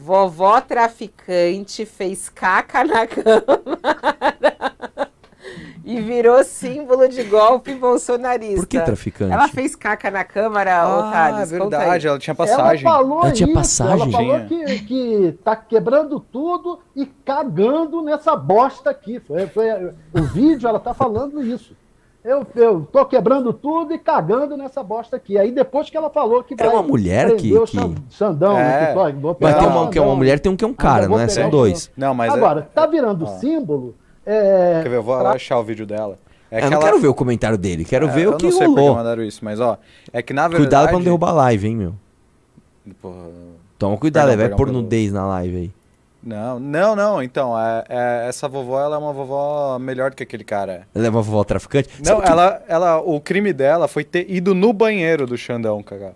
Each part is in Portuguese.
Vovó traficante fez caca na câmara e virou símbolo de golpe bolsonarista. Por que traficante? Ela fez caca na câmara, Ah, Otários. é verdade, ela tinha passagem. Ela falou Ela tinha isso, passagem? Ela falou que, que tá quebrando tudo e cagando nessa bosta aqui. Foi, foi o vídeo, ela tá falando isso. Eu, eu tô quebrando tudo e cagando nessa bosta aqui. Aí depois que ela falou que Era vai uma mulher que- o que- Xan- Xandão, É. né, que pode- vou Mas tem uma, que é uma mulher, tem um que é um Ah, cara, eu não é? São dois. Não, mas é- Agora, tá virando Ó. símbolo. é, Quer ver? Eu vou achar o vídeo dela. É eu não quero ver o comentário dele, quero É, ver eu o que não sei porque rolou. mandaram isso, mas ó, é que na verdade... Cuidado pra não derrubar a live, hein, meu. Porra, Toma cuidado, Perdão, vai pôr nudez na live aí. Não, não, não. Então, é, é- essa vovó, ela é uma vovó melhor do que aquele cara. Ela é uma vovó traficante? Não, que- ela, ela, o crime dela foi ter ido no banheiro do Xandão, cara.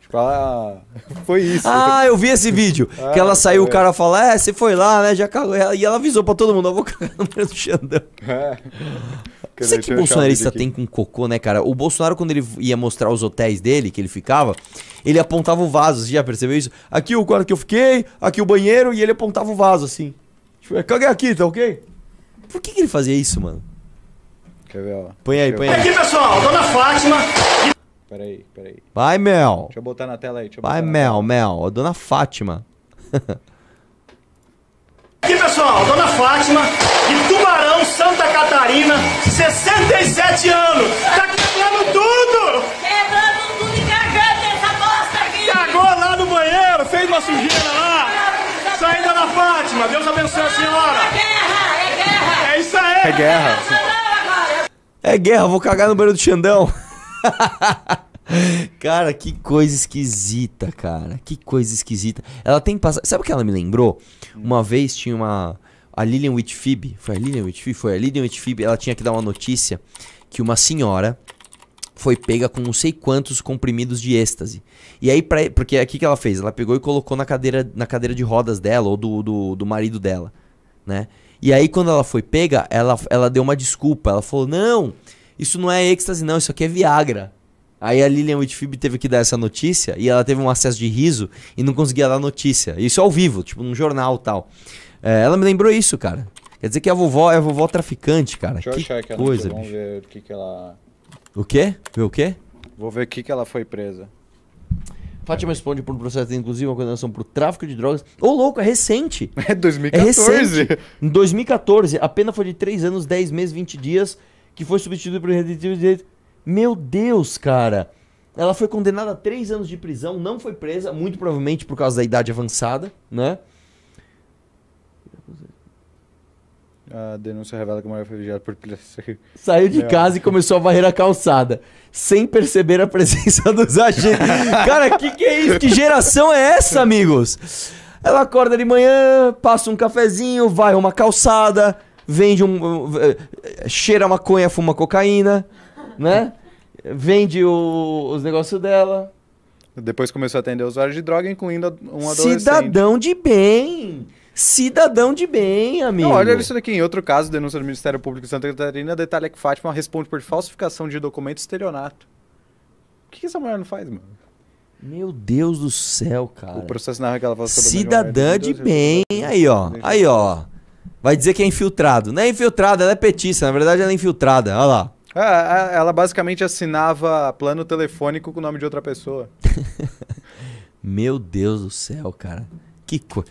Tipo, ela... Foi isso. Ah, eu vi esse vídeo. Ah, que ela saiu, o é. cara fala, é, você foi lá, né, já cagou. E ela avisou pra todo mundo, eu vou cagar no banheiro do Xandão. É. Você que bolsonarista tem com cocô, né, cara? O Bolsonaro, quando ele ia mostrar os hotéis dele, que ele ficava, ele apontava o vaso, você já percebeu isso? Aqui o quarto que eu fiquei, aqui o banheiro, e ele apontava o vaso, assim. Tipo, caguei aqui, tá ok? Por que, que ele fazia isso, mano? Quer ver, ó. Põe aí, põe aí. Aqui, pessoal, Dona Fátima. Peraí, peraí. Vai, Mel. Deixa eu botar na tela aí. Deixa eu Vai, Mel. Mel. A dona Fátima. Aqui, pessoal, Dona Fátima, de Tubarão, Santa Catarina, 67 anos. Tá quebrando tudo! Quebrando tudo e cagando nessa bosta aqui! Cagou lá no banheiro, fez uma sujeira lá. Isso aí, Dona Fátima, Deus abençoe a senhora. Guerra! É guerra! É isso aí. É guerra. É guerra, vou cagar no banheiro do Xandão. cara, que coisa esquisita, cara. Que coisa esquisita. Ela tem passado. Sabe o que ela me lembrou? Uma vez tinha uma. A Lilian Whitfib. Foi a Lilian Whitfib? Foi a Lilian Whitfib. Ela tinha que dar uma notícia que uma senhora foi pega com não sei quantos comprimidos de êxtase. E aí, pra, porque aqui que ela fez? Ela pegou e colocou na cadeira, na cadeira de rodas dela, ou do, do, do marido dela, né? E aí, quando ela foi pega, ela, ela deu uma desculpa. Ela falou, não, isso não é êxtase não, isso aqui é Viagra. Aí a Lilian Whitfib teve que dar essa notícia, e ela teve um acesso de riso, e não conseguia dar notícia. Isso ao vivo, tipo, num jornal e tal. É, ela me lembrou isso, cara. Quer dizer que a vovó é a vovó traficante, cara. Deixa eu que achar aqui a coisa, Vamos bicho. ver o que que ela... O quê? Vê o quê? Vou ver o que que ela foi presa. Fátima responde por um processo de inclusive uma condenação por tráfico de drogas. Ô, louco, é recente. É É 2014. recente. Em 2014, a pena foi de 3 anos, 10 meses, 20 dias, que foi substituído por reditivo de direito. Meu Deus, cara. Ela foi condenada a 3 anos de prisão, não foi presa, muito provavelmente por causa da idade avançada, né? A denúncia revela que a mulher foi vigiada por polícia. Saiu de casa e começou a varrer a calçada, sem perceber a presença dos agentes. Cara, que que é isso? Que geração é essa, amigos? Ela acorda de manhã, passa um cafezinho, vai uma calçada, vende um. um, eh, cheira maconha, fuma cocaína, né? Vende o- os negócios dela. Depois começou a atender usuários de droga, incluindo um adolescente. Cidadão de bem. Cidadão de bem, amigo. Não, olha isso daqui. Em outro caso, denúncia do Ministério Público de Santa Catarina detalha que Fátima responde por falsificação de documentos e estelionato. O que, que essa mulher não faz, mano? Meu Deus do céu, cara. O processo narra que ela falsificou Cidadã de bem. bem. Aí, ó. Aí, ó. Vai dizer que é infiltrado. Não é infiltrado, ela é petista. Na verdade, ela é infiltrada. Olha lá. Ah, ela basicamente assinava plano telefônico com o nome de outra pessoa. Meu Deus do céu, cara. Que coisa.